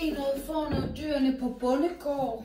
se noget for noget dyrene på bondegård.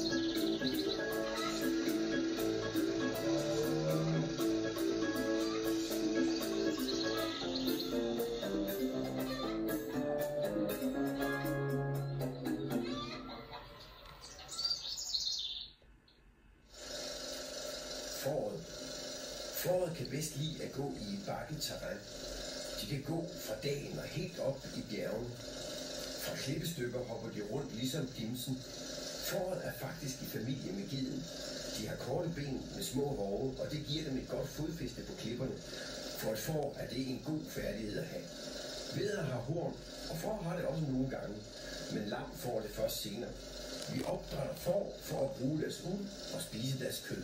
Fåret kan bedst lide at gå i bakket terræn. De kan gå fra dagen og helt op i bjergene. Fra klippestykker hopper de rundt ligesom dimsen. Fåret er faktisk i familie med geden. De har korte ben med små hove, og det giver dem et godt fodfæste på klipperne. For et får er det en god færdighed at have. Veder har horn, og får har det også nogle gange. Men lam får det først senere. Vi opdrætter får for at bruge deres uld og spise deres kød.